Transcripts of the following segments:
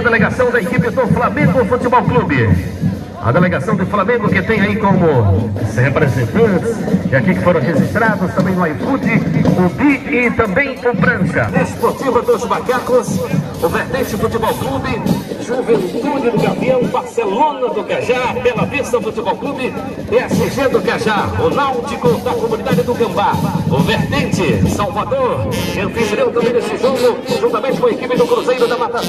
Em seguida, a delegação da equipe do Flamengo Futebol Clube. A delegação do Flamengo que tem aí como representantes, e aqui que foram registrados também no iFood, o Bi e também o Branca. Esportiva dos Macacos, o Vertente Futebol Clube, Juventude do Gavião, Barcelona do Cajá, Bela Vista Futebol Clube, SG do Cajá, o Náutico da comunidade do Gambá, o Vertente, Salvador, anfitrião também desse jogo, juntamente com a equipe do Cruzeiro da Mata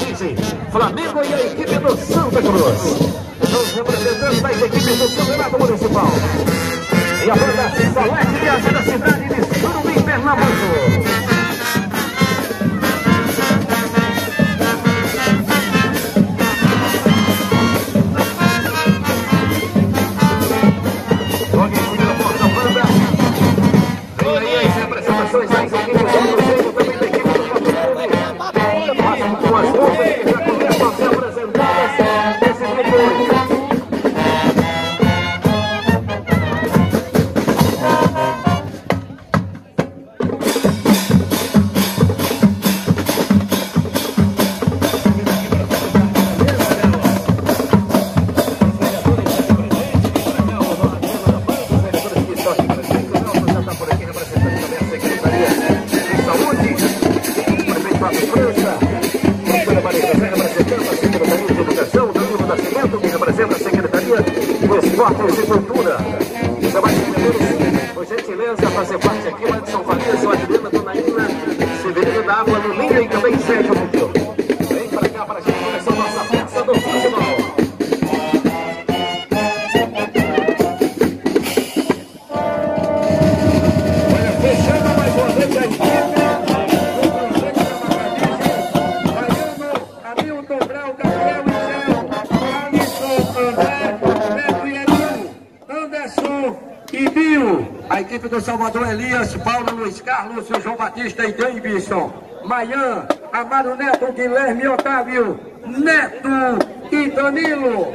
Flamengo e a equipe do Santa Cruz. Representantes das equipes do Campeonato Municipal. E a banda Salete viaja da cidade Esportes e Cultura. Por gentileza, fazer parte aqui, Edson Farias, Adriana Donaína, Severino da Água, Lulinha e também Sérgio Salvador Elias, Paulo Luiz Carlos, João Batista e Davidson. Maian, Amaro Neto, Guilherme Otávio, Neto e Danilo.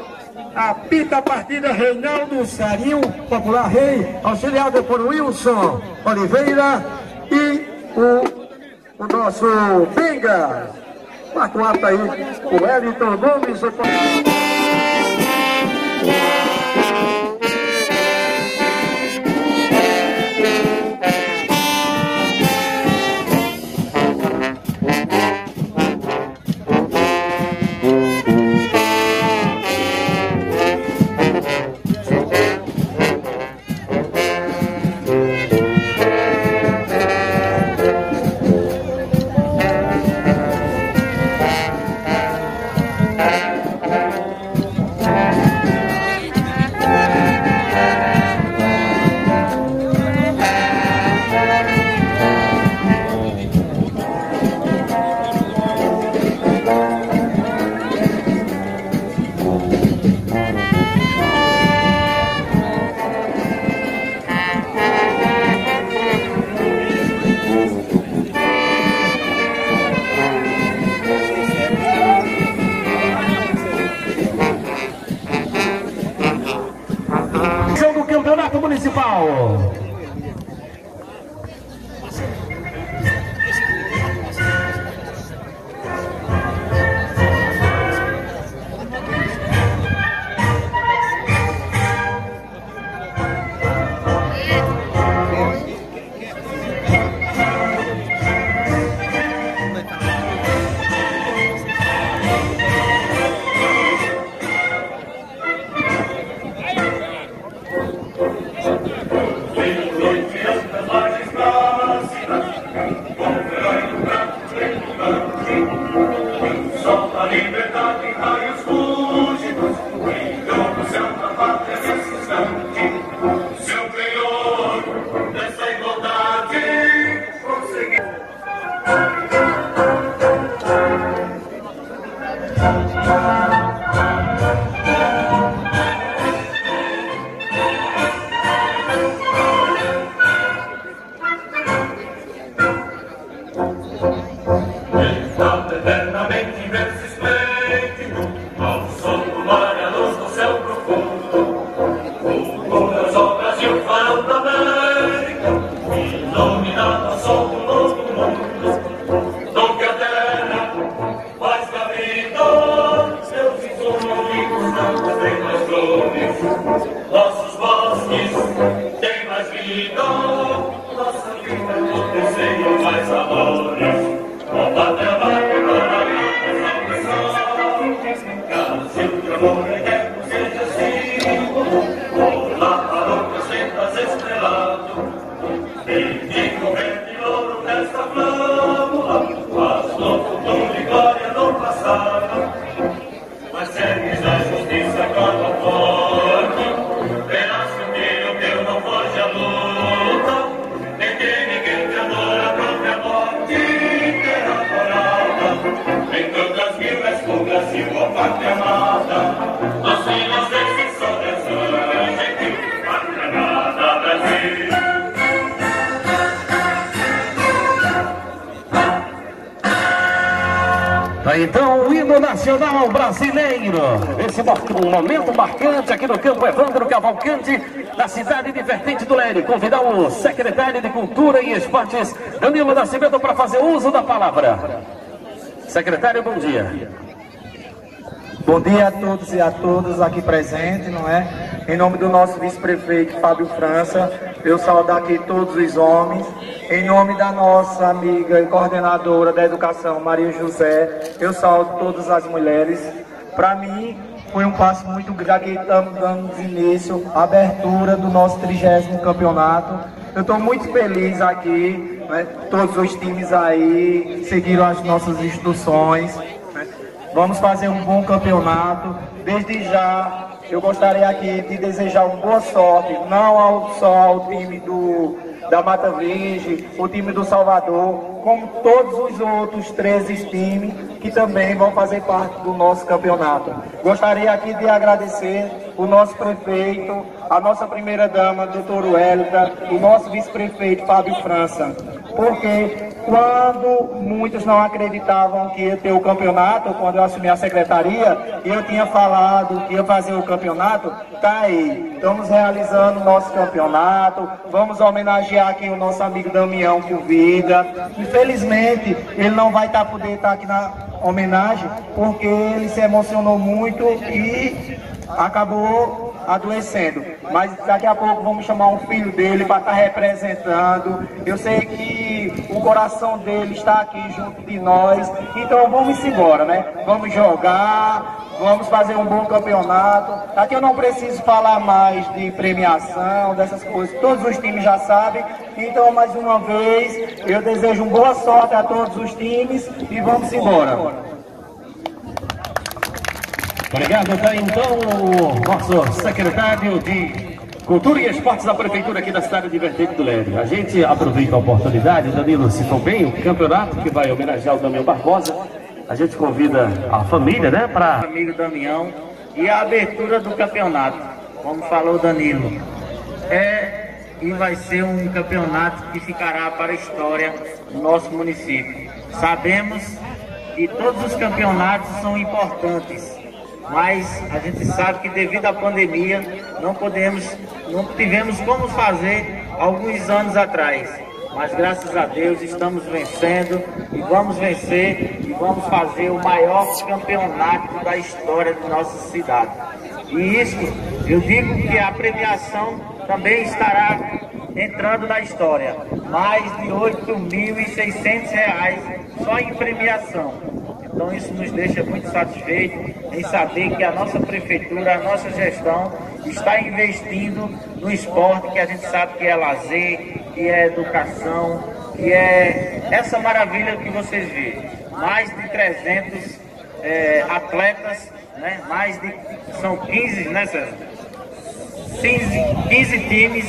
Apita a partida Reinaldo Sarinho, popular rei, auxiliado por Wilson Oliveira e o, o nosso Benga. Quarto ato aí, o Wellington Gomes. O... Gracias. Nacional brasileiro. Esse momento marcante aqui no campo Evandro Cavalcante, na cidade de Vertente do Leme. Convidar o secretário de Cultura e Esportes, Danilo Nascimento, para fazer uso da palavra. Secretário, bom dia. Bom dia a todos e a todas aqui presentes, não é? Em nome do nosso vice-prefeito Fábio França, eu saúdo aqui todos os homens. Em nome da nossa amiga e coordenadora da educação, Maria José, eu saúdo todas as mulheres. Para mim, foi um passo muito grande. Estamos dando início à abertura do nosso trigésimo campeonato. Eu estou muito feliz aqui, né? todos os times aí seguiram as nossas instruções. né? Vamos fazer um bom campeonato. Desde já, eu gostaria aqui de desejar uma boa sorte, não ao, só ao time do, da Mata Verde, o time do Salvador, como todos os outros 13 times que também vão fazer parte do nosso campeonato. Gostaria aqui de agradecer o nosso prefeito, a nossa primeira dama, doutor Welita, o nosso vice-prefeito Fábio França, porque quando muitos não acreditavam que ia ter o campeonato, quando eu assumi a secretaria, eu tinha falado que ia fazer o campeonato, tá aí. Estamos realizando o nosso campeonato, vamos homenagear aqui o nosso amigo Damião por vida. Infelizmente, ele não vai estar poder estar aqui na homenagem, porque ele se emocionou muito e acabou adoecendo. Mas daqui a pouco vamos chamar um filho dele para estar representando. Eu sei que o coração dele está aqui junto de nós. Então vamos embora, né? Vamos jogar, vamos fazer um bom campeonato. Aqui eu não preciso falar mais de premiação, dessas coisas. Todos os times já sabem. Então, mais uma vez, eu desejo boa sorte a todos os times e vamos embora. Obrigado, tá então o nosso secretário de Cultura e Esportes da Prefeitura aqui da cidade de Vertente do Leme. A gente aproveita a oportunidade, Danilo citou bem, o campeonato que vai homenagear o Damião Barbosa. A gente convida a família, né, para amigo Damião e a abertura do campeonato, como falou Danilo. É e vai ser um campeonato que ficará para a história do nosso município. Sabemos que todos os campeonatos são importantes, mas a gente sabe que devido à pandemia não podemos, não tivemos como fazer alguns anos atrás. Mas graças a Deus estamos vencendo e vamos vencer e vamos fazer o maior campeonato da história de nossa cidade. E isso, eu digo que a premiação também estará entrando na história. Mais de R$ 8.600 só em premiação. Então isso nos deixa muito satisfeitos em saber que a nossa prefeitura, a nossa gestão está investindo no esporte que a gente sabe que é lazer, que é educação, que é essa maravilha que vocês veem. Mais de 300 é, atletas, né? mais de. São 15, né, César? 15, 15 times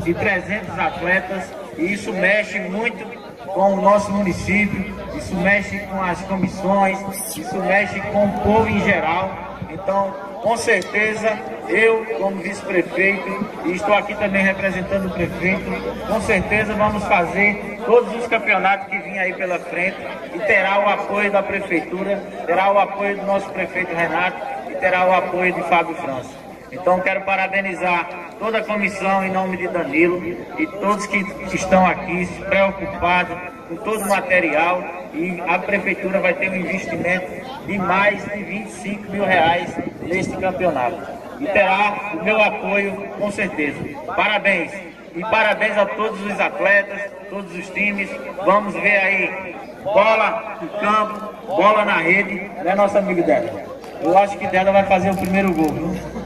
de 300 atletas e isso mexe muito com o nosso município, isso mexe com as comissões, isso mexe com o povo em geral. Então, com certeza, eu, como vice-prefeito, e estou aqui também representando o prefeito, com certeza vamos fazer todos os campeonatos que vêm aí pela frente e terá o apoio da prefeitura, terá o apoio do nosso prefeito Renato e terá o apoio de Fábio França. Então quero parabenizar toda a comissão em nome de Danilo e todos que estão aqui preocupados com todo o material e a prefeitura vai ter um investimento de mais de 25 mil reais neste campeonato. E terá o meu apoio com certeza. Parabéns! E parabéns a todos os atletas, todos os times. Vamos ver aí bola no campo, bola na rede, né, nossa amiga Débora? Eu acho que Débora vai fazer o primeiro gol, viu?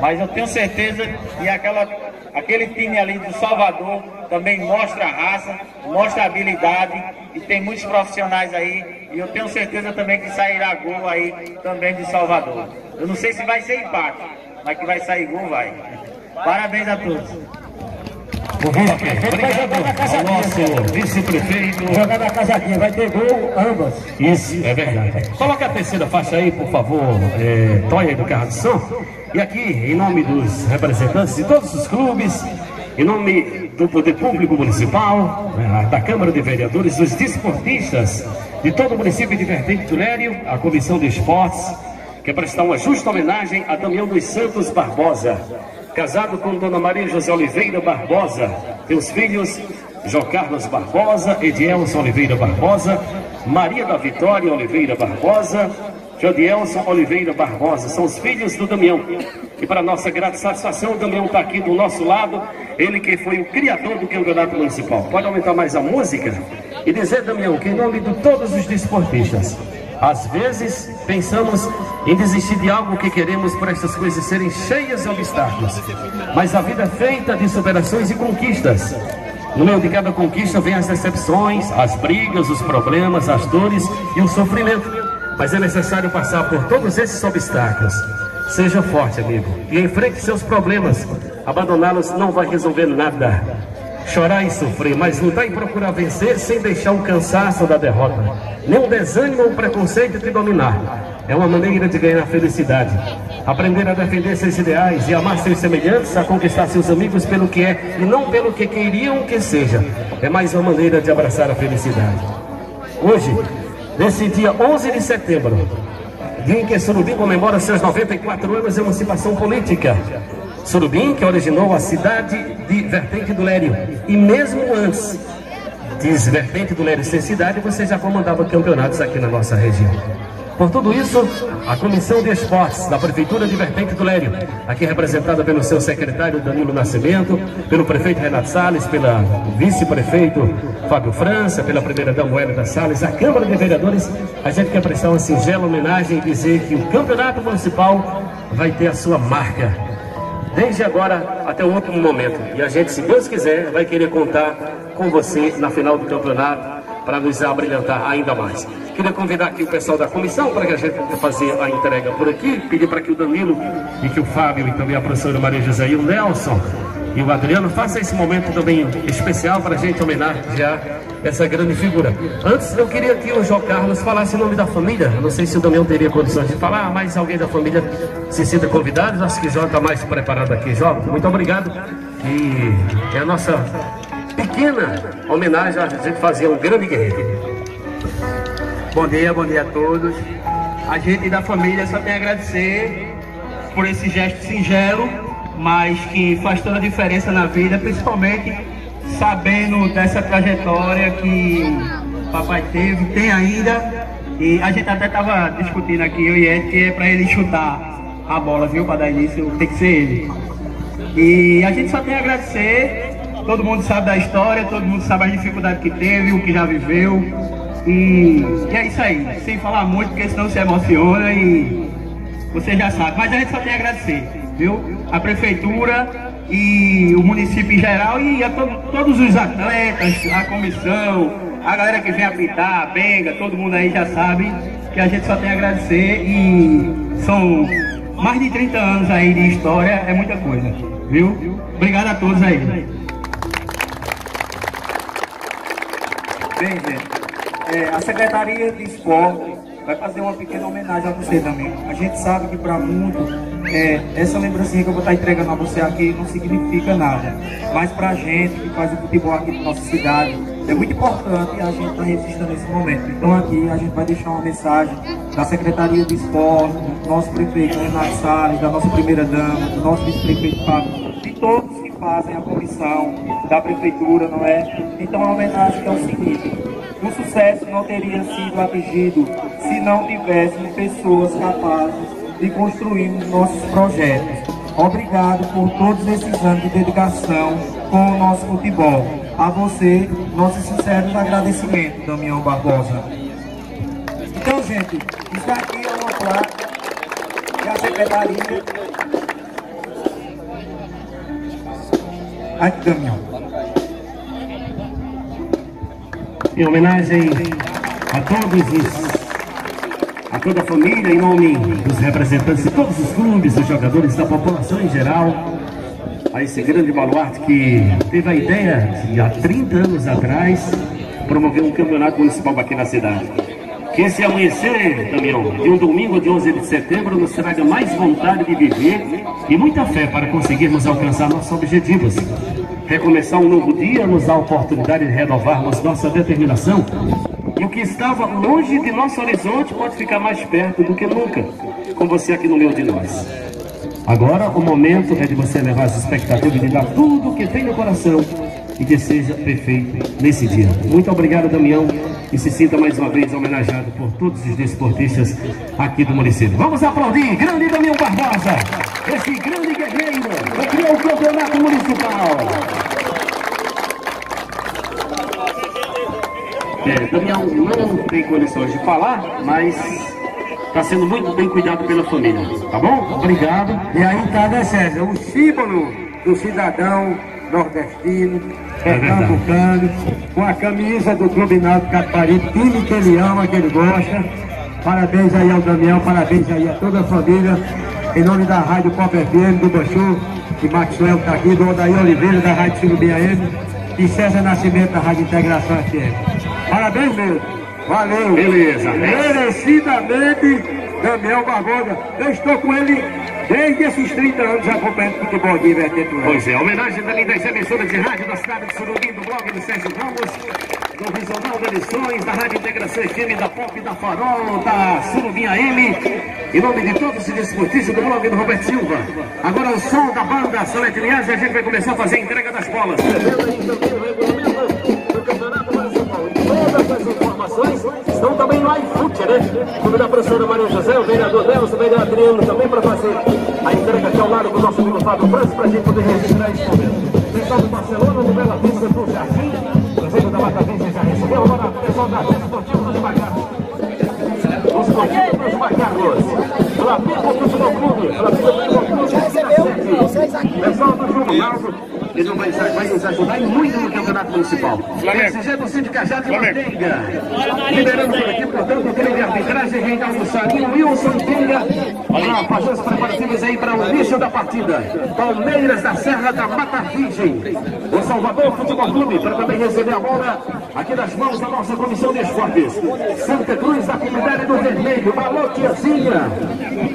Mas eu tenho certeza que aquela, aquele time ali do Salvador também mostra raça, mostra habilidade e tem muitos profissionais aí. E eu tenho certeza também que sairá gol aí também de Salvador. Eu não sei se vai ser empate, mas que vai sair gol, vai. Parabéns a todos. Obrigado ao nosso vice-prefeito. Jogar na casadinha, vai ter gol ambas. Isso, é verdade. Coloca a terceira faixa aí, por favor, é, Toia do Carro de Som. E aqui, em nome dos representantes de todos os clubes, em nome do Poder Público Municipal, né, da Câmara de Vereadores, dos desportistas de todo o município de Vertente do Lério, a Comissão de Esportes, quer prestar uma justa homenagem a Damião dos Santos Barbosa, casado com Dona Maria José Oliveira Barbosa, teus filhos João Carlos Barbosa, Edielson Oliveira Barbosa, Maria da Vitória Oliveira Barbosa, Jodielson Oliveira Barbosa, são os filhos do Damião. E para nossa grata satisfação, o Damião está aqui do nosso lado, ele que foi o criador do campeonato municipal. Pode aumentar mais a música? E dizer, Damião, que em nome de todos os desportistas, às vezes pensamos em desistir de algo que queremos por essas coisas serem cheias de obstáculos. Mas a vida é feita de superações e conquistas. No meio de cada conquista vem as decepções, as brigas, os problemas, as dores e o sofrimento. Mas é necessário passar por todos esses obstáculos. Seja forte, amigo, e enfrente seus problemas. Abandoná-los não vai resolver nada. Chorar e sofrer, mas lutar e procurar vencer sem deixar o cansaço da derrota. Nem o desânimo ou o preconceito te dominar. É uma maneira de ganhar felicidade. Aprender a defender seus ideais e amar seus semelhantes, a conquistar seus amigos pelo que é e não pelo que queriam que seja. É mais uma maneira de abraçar a felicidade. Hoje, nesse dia 11 de setembro, dia em que Surubim comemora seus 94 anos de emancipação política. Surubim, que originou a cidade de Vertente do Lério. E mesmo antes de Vertente do Lério ser cidade, você já comandava campeonatos aqui na nossa região. Por tudo isso, a Comissão de Esportes da Prefeitura de Vertente do Lério, aqui representada pelo seu secretário Danilo Nascimento, pelo prefeito Renato Salles, pela vice-prefeito Fábio França, pela primeira-dama Hélida Salles, a Câmara de Vereadores, a gente quer prestar uma singela homenagem e dizer que o Campeonato Municipal vai ter a sua marca desde agora até o último momento. E a gente, se Deus quiser, vai querer contar com você na final do campeonato para nos abrilhantar ainda mais. Queria convidar aqui o pessoal da comissão para que a gente possa fazer a entrega por aqui. Pedir para que o Danilo e que o Fábio e também a professora Maria José e o Nelson e o Adriano façam esse momento também especial para a gente homenagear essa grande figura. Antes, eu queria que o João Carlos falasse o nome da família. Não sei se o Damião teria condições de falar, mas alguém da família se sinta convidado. Acho que o João está mais preparado aqui. João, muito obrigado. E é a nossa pequena homenagem a gente fazer um grande guerreiro. Bom dia, bom dia a todos. A gente da família só tem a agradecer por esse gesto singelo, mas que faz toda a diferença na vida, principalmente sabendo dessa trajetória que papai teve, tem ainda. E a gente até tava discutindo aqui, eu e Ed, que é para ele chutar a bola, viu? Para dar início, tem que ser ele. E a gente só tem a agradecer. Todo mundo sabe da história, todo mundo sabe a dificuldade que teve, o que já viveu. E, e é isso aí, sem falar muito, porque senão se emociona e você já sabe. Mas a gente só tem a agradecer, viu? A prefeitura e o município em geral e a to todos os atletas, a comissão, a galera que vem apitar, a benga, todo mundo aí já sabe que a gente só tem a agradecer e são mais de 30 anos aí de história, é muita coisa, viu? Obrigado a todos aí. Bem, gente, é, a Secretaria de Esporte vai fazer uma pequena homenagem a você também. A gente sabe que para muitos, é, essa lembrancinha que eu vou estar entregando a você aqui não significa nada. Mas para a gente que faz o futebol aqui na nossa cidade, é muito importante a gente estar registrando esse momento. Então aqui a gente vai deixar uma mensagem da Secretaria de Esporte, do nosso prefeito Renato Salles, da nossa primeira dama, do nosso vice-prefeito Fábio, de todos que fazem a comissão da prefeitura, não é? Então a homenagem é o seguinte, o sucesso não teria sido atingido se não tivéssemos pessoas capazes de construir nossos projetos. Obrigado por todos esses anos de dedicação com o nosso futebol. A você, nossos sinceros agradecimentos, Damião Barbosa. Então, gente, isso aqui é uma placa que a Secretaria... Aqui, Damião. Em homenagem a todos os a toda a família, em nome dos representantes de todos os clubes, dos jogadores, da população em geral, a esse grande baluarte que teve a ideia de, há 30 anos atrás, promover um campeonato municipal aqui na cidade. Que esse amanhecer, Damião, de um domingo de 11 de setembro, nos traga mais vontade de viver e muita fé para conseguirmos alcançar nossos objetivos. Recomeçar um novo dia nos dá a oportunidade de renovarmos nossa determinação. E o que estava longe de nosso horizonte pode ficar mais perto do que nunca, com você aqui no meio de nós. Agora o momento é de você levar as expectativas de dar tudo o que tem no coração e que seja perfeito nesse dia. Muito obrigado, Damião, e se sinta mais uma vez homenageado por todos os desportistas aqui do município. Vamos aplaudir, grande Damião Barbosa, esse grande guerreiro que criou o campeonato municipal. É, Damião não tem condições de falar, mas está sendo muito bem cuidado pela família, tá bom? Obrigado. E aí tá, né, César? O símbolo do cidadão nordestino, É verdade. pernambucano, com a camisa do Clube Náutico Caparibe, time que ele ama, que ele gosta. Parabéns aí ao Damião, parabéns aí a toda a família. Em nome da Rádio Pop FM, do Banchu, de Maxwell que tá aqui, do Odair Oliveira, da Rádio Silvio AM, e César Nascimento, da Rádio Integração FM. Parabéns mesmo. Valeu. Beleza. Merecidamente, Damião Barbosa. Eu estou com ele desde esses 30 anos acompanhando futebol de Vertente Pois é, homenagem também das emissoras de rádio da cidade de Surubim, do blog do Sérgio Ramos, do Regional de Edições, da Rádio Integração FM, da Pop, da Farol, da Surubim AM, em nome de todos os desportistas do blog do Roberto Silva. Agora o som da banda e a gente vai começar a fazer a entrega das bolas. Todas as informações estão também no iFoot, né? Quando da professora Maria José, o vereador Nelson, o vereador Adriano também para fazer a entrega aqui ao lado do nosso amigo Fábio França para a gente poder registrar esse momento. Pessoal do Barcelona, do Bela Vista, do Jardim, o Zé da Mata Vista já recebeu, agora o pessoal da Rede Esportiva dos Macarros. Os Esportivos dos Macarros. Flamengo Futebol Clube. Flamengo Futebol Clube. Pessoal do Jogo Ele vai, vai nos ajudar e muito no Campeonato Municipal. SG do Síndico Cajado Manteiga. Liberando por aqui, portanto, o treino de arbitragem, Reinaldo Sarinho, Wilson Tenga, para fazer os preparativos aí para o início da partida. Palmeiras da Serra da Mata Virgem. O Salvador Futebol Clube, para também receber a bola aqui das mãos da nossa comissão de esportes. Santa Cruz da Comunidade do Vermelho. Alô, tiazinha.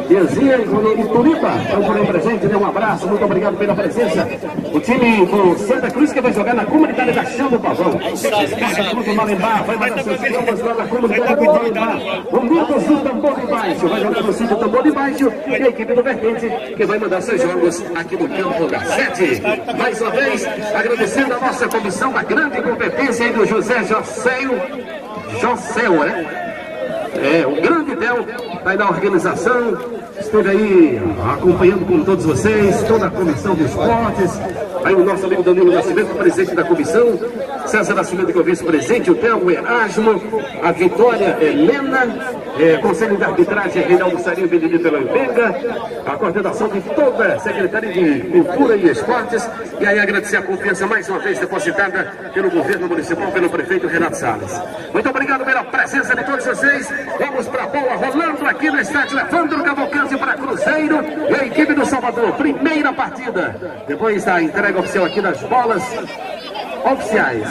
Tiazinha e Tulipa, estão por aí presente, dê um abraço, muito obrigado pela presença. O time do Santa Cruz que vai jogar na comunidade da Chão do Pavão. Descarga tudo Malembar, vai mandar seus campos lá na comunidade do Malembar. O Mitos do Tambor de Baixo, vai jogar no sítio Tambor de Baixo e a equipe do Vertente que vai mandar seus jogos aqui no campo da Sete. Mais uma vez, agradecendo a nossa comissão da grande competência aí do José Jocéio. Jocéu, né? É, um grande Del vai da organização, esteve aí acompanhando com todos vocês, toda a comissão de esportes, aí o nosso amigo Danilo Nascimento, presidente da comissão, César Nascimento, que é o vice-presidente, o Telmo Erasmo, a Vitória Helena, é, Conselho de Arbitragem, Reinaldo Sarinho, Benedito Lampenga, a coordenação de toda a Secretaria de Cultura e Esportes, e aí agradecer a confiança mais uma vez depositada pelo governo municipal, pelo prefeito Renato Salles. Muito obrigado pela presença de todos vocês. Vamos para a bola rolando aqui no estádio Evandro Cavalcante para Cruzeiro e a equipe do Salvador. Primeira partida. Depois da entrega oficial aqui das bolas oficiais.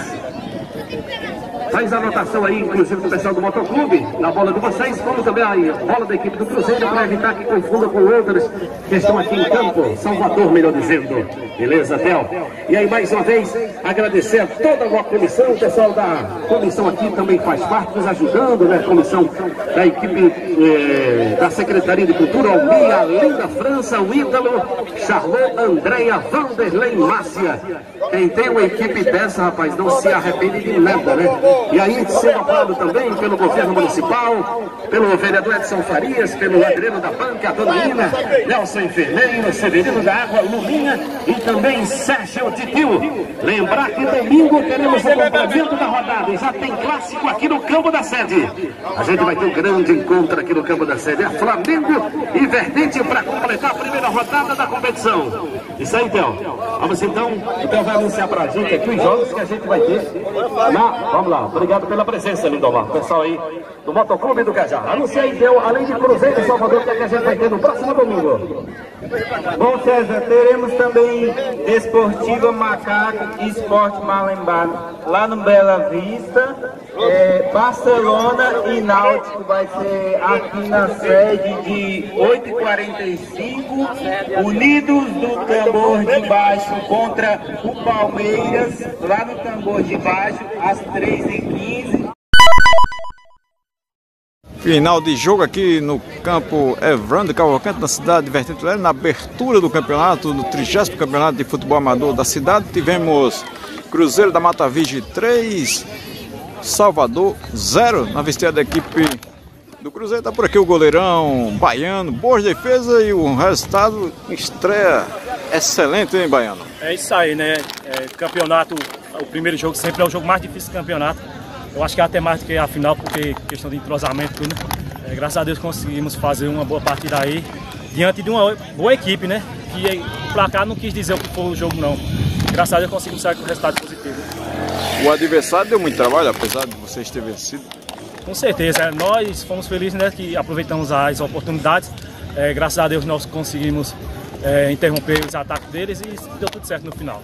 Faz a anotação aí, inclusive, do pessoal do Motoclube, na bola de vocês, como também a bola da equipe do Cruzeiro, para evitar que confunda com outras que estão aqui em campo. Salvador, melhor dizendo. Beleza, Theo? E aí, mais uma vez, agradecer a toda a comissão, o pessoal da comissão aqui também faz parte, nos ajudando, né? Comissão da equipe eh, da Secretaria de Cultura, Almir, a Linda França, o Charlot, Andréia, Vanderlei Márcia. Quem tem uma equipe dessa, rapaz, não se arrepende de nada, né? E aí, sendo apoiado também pelo governo municipal, pelo vereador Edson Farias, pelo Adriano da Banca, a Dona Nina, Nelson Enfermeiro, Severino da Água, Luminha e também Sérgio Titio. Lembrar que domingo teremos o complemento da rodada já tem clássico aqui no campo da sede. A gente vai ter um grande encontro aqui no campo da sede. É Flamengo e Vertente para completar a primeira rodada da competição. Isso aí, Theo. Vamos então, então vai anunciar pra gente aqui os jogos que a gente vai ter. Na, vamos lá. Obrigado pela presença, Lindomar. Pessoal aí do Motoclube do Cajá. Anuncia aí, deu, além de Cruzeiro e Salvador, que, é que a gente vai ter no próximo domingo. Bom, César, teremos também Desportiva Macaco e Esporte Malembado lá no Bela Vista. É, Barcelona e Náutico vai ser aqui na sede de 8h45. Unidos do Tambor de Baixo contra o Palmeiras, lá no Tambor de Baixo, às 3h15. Final de jogo aqui no campo Evandro Cavalcante, na cidade de Vertente Leste, na abertura do campeonato, no 30 campeonato de futebol amador da cidade. Tivemos Cruzeiro da Mata Virgem 3, Salvador 0 na vestiária da equipe do Cruzeiro. Tá por aqui o goleirão Baiano, boas defesas e o resultado estreia excelente, hein, Baiano? É isso aí, né? É, campeonato, o primeiro jogo sempre é o jogo mais difícil do campeonato. Eu acho que é até mais do que a final, porque questão de entrosamento tudo. É, graças a Deus conseguimos fazer uma boa partida aí, diante de uma boa equipe, né? Que o placar não quis dizer o que foi o jogo, não. Graças a Deus conseguimos sair com resultado positivo. O adversário deu muito trabalho, apesar de vocês terem vencido. Com certeza, nós fomos felizes né, que aproveitamos as oportunidades. É, graças a Deus nós conseguimos é, interromper os ataques deles e deu tudo certo no final.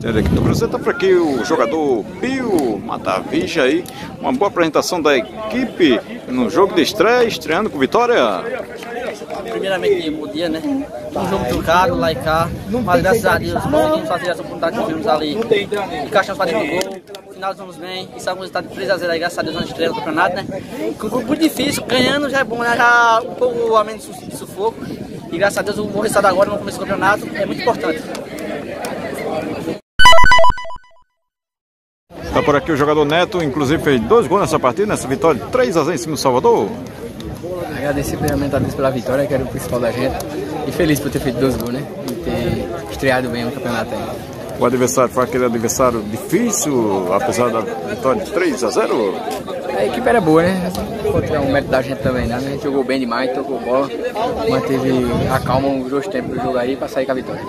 Do Cruzeiro está por aqui o jogador Pio Matavija aí, uma boa apresentação da equipe no jogo de estreia, estreando com vitória. Primeiramente, bom dia, né? Um jogo truncado lá e cá, mas graças a Deus conseguimos fazer essa oportunidade que tivemos ali. Encaixamos para dentro do gol, finalizamos bem, e saímos resultado de 3x0 aí, graças a Deus, na estreia do campeonato, né? Com um grupo muito difícil, ganhando já é bom, né? Já um pouco a menos de sufoco. E graças a Deus o bom resultado agora no começo do campeonato é muito importante. Está por aqui o jogador Neto, inclusive fez dois gols nessa partida, nessa vitória 3 a 0 em cima do Salvador. Agradecer primeiramente a Deus pela vitória, que era o principal da gente. E feliz por ter feito dois gols, né? E ter estreado bem no campeonato aí. O adversário foi aquele adversário difícil, apesar da vitória de 3 a 0? A equipe era boa, né? Tirar um mérito da gente também, né? A gente jogou bem demais, tocou bola, manteve a calma os dois tempos do jogo aí para sair com a vitória.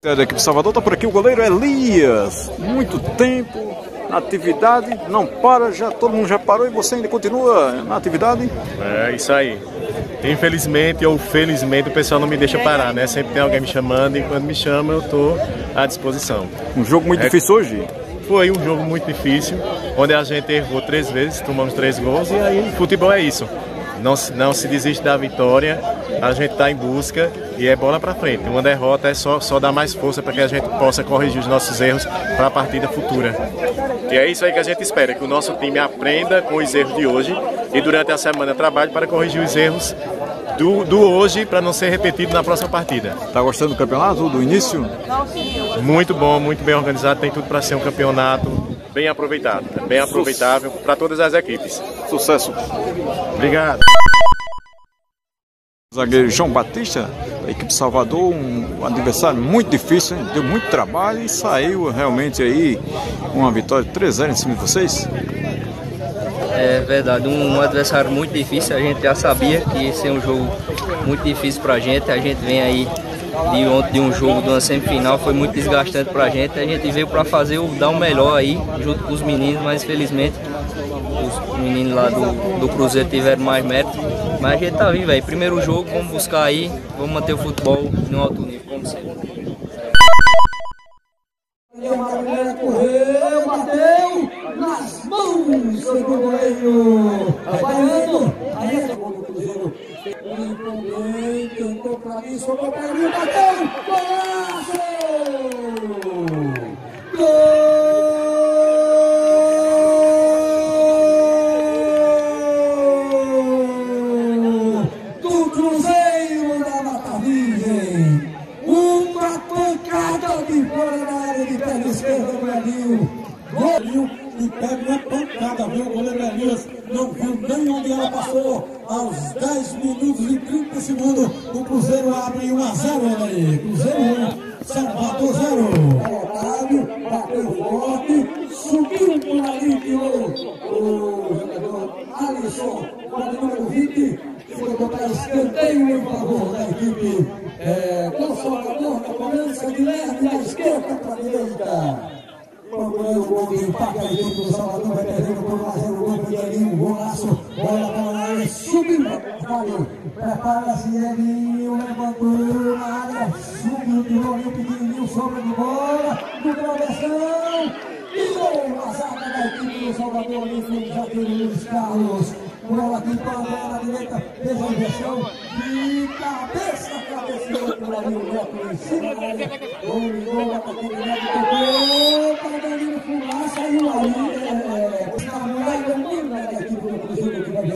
Da equipe Salvador está por aqui o goleiro Elias. Muito tempo na atividade, não para, já todo mundo já parou e você ainda continua na atividade? É isso aí. Infelizmente ou felizmente o pessoal não me deixa parar, né? Sempre tem alguém me chamando e quando me chama eu estou à disposição. Um jogo muito é, difícil hoje? Foi um jogo muito difícil, onde a gente errou três vezes, tomamos três gols e aí futebol é isso não, não se desiste da vitória, a gente está em busca e é bola para frente. Uma derrota é só, só dar mais força para que a gente possa corrigir os nossos erros para a partida futura. E é isso aí que a gente espera, que o nosso time aprenda com os erros de hoje e durante a semana trabalhe para corrigir os erros do, do hoje para não ser repetido na próxima partida. Está gostando do campeonato, do início? Muito bom, muito bem organizado, tem tudo para ser um campeonato bem aproveitado, bem aproveitável para todas as equipes. Sucesso. Obrigado. Zagueiro João Batista, da equipe Salvador, um adversário muito difícil, hein? deu muito trabalho e saiu realmente aí uma vitória 3-0 em cima de vocês. É verdade, um adversário muito difícil, a gente já sabia que ia ser um jogo muito difícil pra gente, a gente vem aí de ontem de um jogo de uma semifinal, foi muito desgastante pra gente, a gente veio para fazer o dar o melhor aí, junto com os meninos, mas infelizmente os meninos lá do, do Cruzeiro tiveram mais mérito, mas a gente tá vivo aí, primeiro jogo, vamos buscar aí, vamos manter o futebol no alto nível, como sempre. Correu, bateu nas mãos do goleiro. Baiano, aí é o do Cruzeiro. Mim, soltou pra mim, bateu. Golaço! Gol! Do Cruzeiro da Mata Virgem. Uma pancada de fora da área de perna esquerda do Elinho. Golinho e pega uma pancada, viu? O goleiro Elias não viu nem onde ela passou. Aos 10 minutos e 30 segundos, o Cruzeiro abre 1 a 0, olha aí. Cruzeiro 1, Salvador 0. Otávio bateu forte, subiu por ali, tirou o jogador Alisson, com o número 20, foi botar escanteio em favor da equipe é, do Salvador. o gol de empate, a equipe do Salvador vai perdendo por 1 a 0 o gol do Golaço, bola para a área, subiu, valeu, prepara-se Elinho, levantou na área, subiu de novo, pequenininho, sobra de bola, do travessão, e gol na zaga da equipe do Salvador, ali o zagueiro Luiz Carlos, bola aqui para a direita, fez a inversão, de cabeça, cabeceou por ali o Neto em cima. Da área, dominou, atacou o Neto, tocou, para Danilo Fumaça, e o ali, é, está mulher domina da equipe do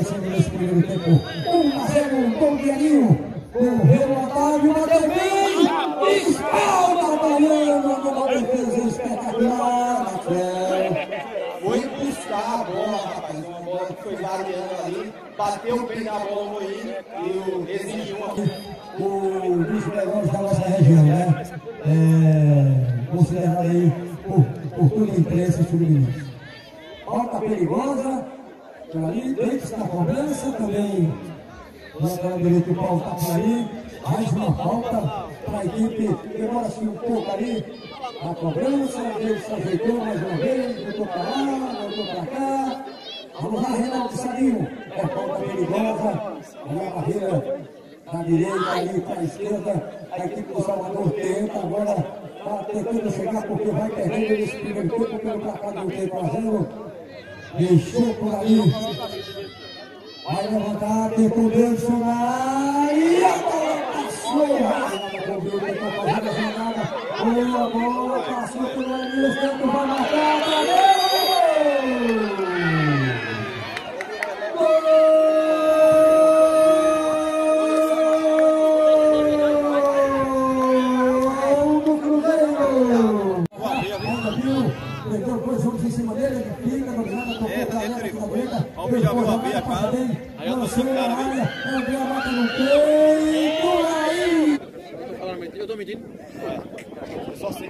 Vencendo nesse primeiro tempo, 1 a 0, um gol de Aninho, correu o Otávio, bateu bem, espalda Baiano, numa defesa espetacular, Rafael. Foi buscar a bola, rapaz, uma bola que foi variando ali, bateu bem na bola no e o exigiu uma. o dos melhores da nossa região, né? É, considerado aí por, por toda a imprensa fluminense. Falta perigosa, ali, dentro da cobrança, também. Lateral direito o Paulo por aí, mais uma falta para a equipe, demora-se um pouco ali, a cobrança, ele se ajeitou mais uma vez, voltou para lá, voltou para cá, vamos lá, Renato Sadinho, é falta perigosa, ali a barreira da direita, ali para a esquerda, a equipe do Salvador tenta, agora está tentando chegar porque vai perdendo nesse primeiro tempo pelo placar do tempo a zero, deixou por ali, vai levantar, tentou Davidson na área, e a bola passou, boa bola, passou por ali, tentou vai marcar, Gol do Cruzeiro! Pegou dois homens em cima dele, fica dominada, tocou pra área, pra direita, pegou a área, passa bem, lançou na área, André bate no peito, aí! Eu tô mentindo. Só sei.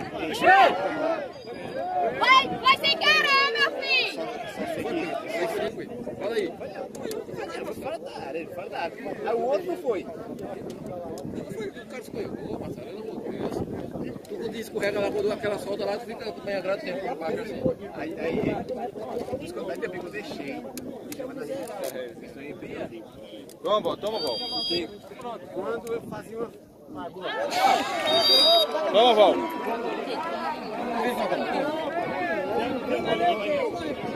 Vai, vai sem querer, meu filho! Fala aí. Fora da área, ele fora da área. Aí o outro não foi. O cara escorregou, Marcelo, pelo amor de Deus. Tu quando aquela solta lá, tu fica meio agrado tempo pra baixo assim. Aí, aí, os campeonatos também eu deixei. Isso aí bem ali. Toma, Val, toma, Val. Pronto, quando eu fazia uma. Toma, Val. Aí,